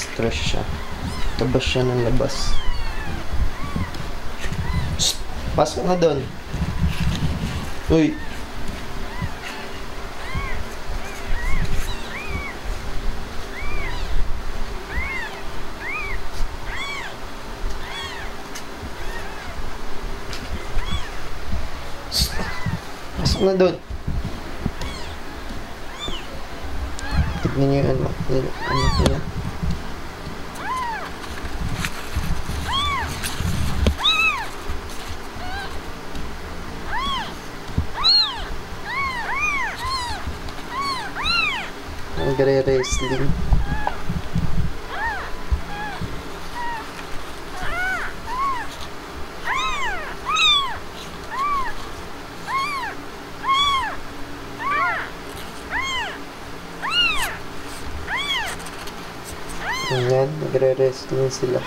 nai-stress siya. Labas siya ng labas. Pasok na doon. Uy! Shh! Pasok na doon. Tignan niyo yung ano, yung ano niya. Nagre-wrestling. Ayan, nagre-wrestling sila.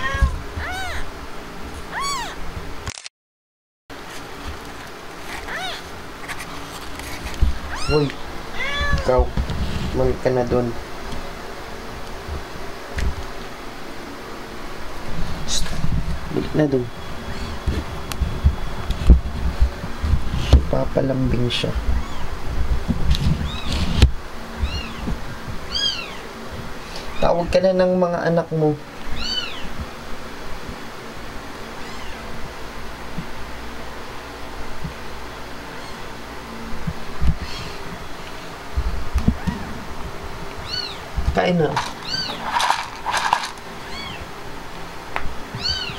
Uy, ikaw, malik ka na doon. Shh, balik na doon. Papalambing siya. Tawag ka na ng mga anak mo. Kain na.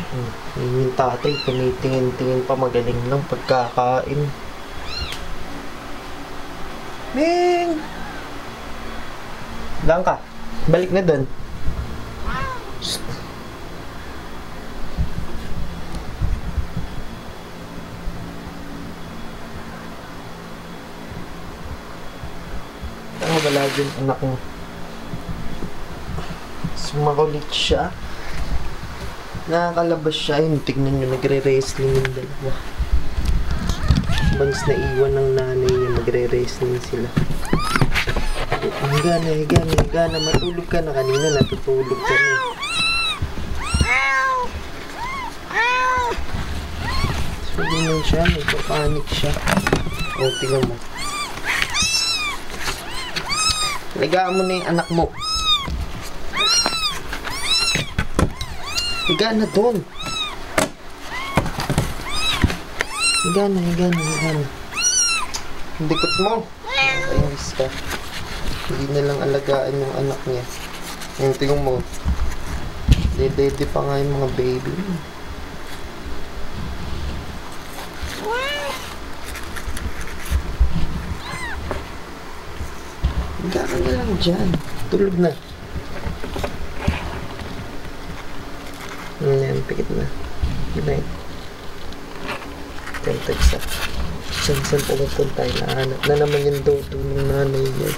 Hmm, yun yung tatay, tinitingin-tingin pa magaling ng pagkakain. Ming! Lang ka. Balik na doon. Tanga wala dyan anak mo. Sumakulit siya. Nakakalabas siya. Yun, tignan nyo, nagre-wrestling yung dalawa. Once na iwan ng nanay niya, magre-wrestling sila. Higa na, higa na, higa na. Matulog ka na kanina, natutulog ka na. So, ganyan siya, nagpapanik siya. O, tingnan mo. Ligaan mo na yung anak mo. Higa na doon. Higa na, higa na, higa na. Dikot mo. Ayos ka. Hindi na lang alagaan yung anak niya. Yung tingong mo. Dede pa nga yung mga baby. Higa ka na lang dyan. Tulog na. Ayan, pikit na. Night. Context ah. Saan saan pupunta? Nahanap na naman yung dodo ng nanay niya.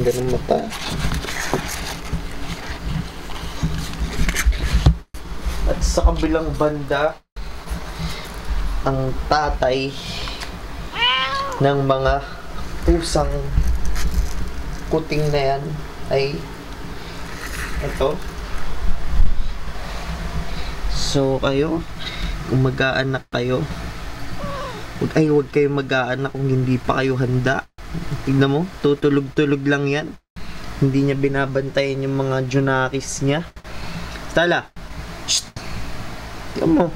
Ganda ng mata. At sa kabilang banda, ang tatay ng mga pusang kuting na yan ay ito. So, kayo, kung mag-aanak kayo, Huwag, ay, huwag kayo mag-aanak kung hindi pa kayo handa. Tignan mo, tutulog-tulog lang yan. Hindi niya binabantayan yung mga junakis niya. Tala. Shh. Tignan mo.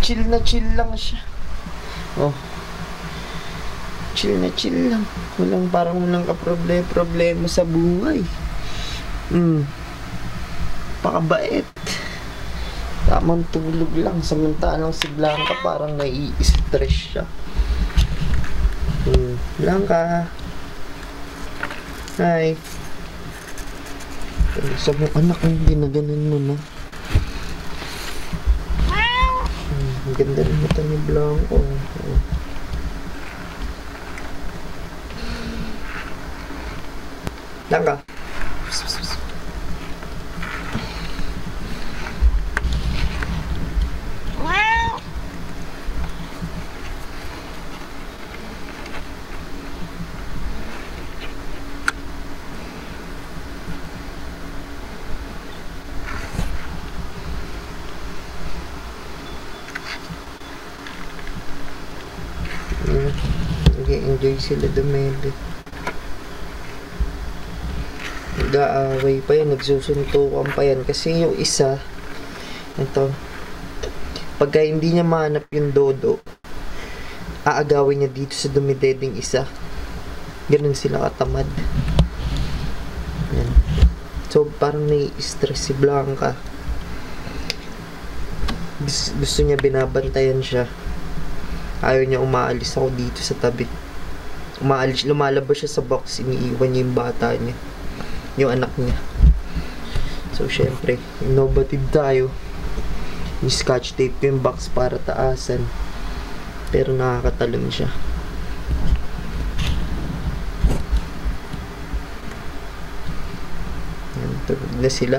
Chill na chill lang siya. Oh. Chill na chill lang. Walang parang walang ka-problema problema sa buhay. Hmm. Pakabait. Tamang tulog lang. Samantalang si Blanca parang nai-stress siya. Hmm. Blanca. Hi. Sabi mo, anak, hindi na ganun mo na. Hmm, ang ganda rin mata ni Blanco. Oh. Blanca. Nag-enjoy sila dumili. Nag-aaway pa yan, nagsusuntukan pa yan. Kasi yung isa, ito, pagka hindi niya mahanap yung dodo, aagawin niya dito sa dumideding isa. Ganun sila katamad. Yan. So, parang nai-stress si Blanca. Gusto, gusto niya binabantayan siya ayaw niya umaalis ako dito sa tabi. Umaalis, lumalabas siya sa box, iniiwan niya yung bata niya. Yung anak niya. So, syempre, innovative tayo. Yung scotch tape yung box para taasan. Pero nakakatalon siya. Yan, tulog na sila.